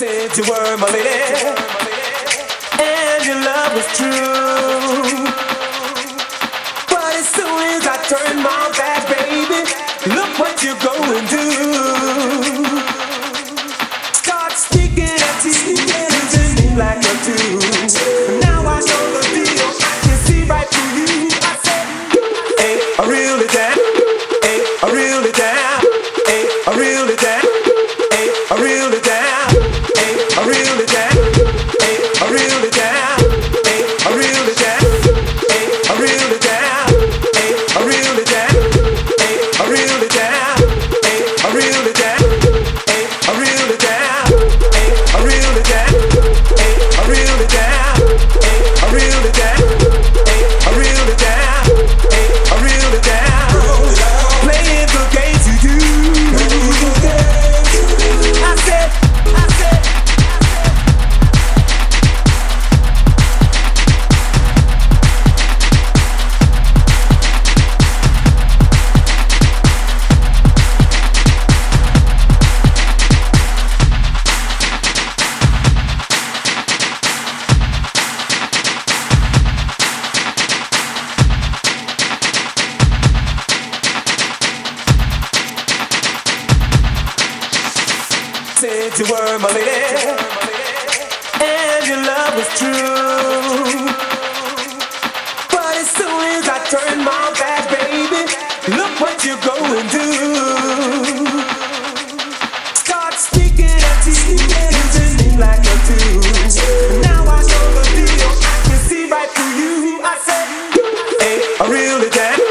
Said you were my lady, and your love was true. said you were my lady, and your love was true. But as soon as I turned my back, baby, look what you go and do. Start speaking at you and like a dude. Now I know the deal. I can see right through you. I said, Hey, I really did.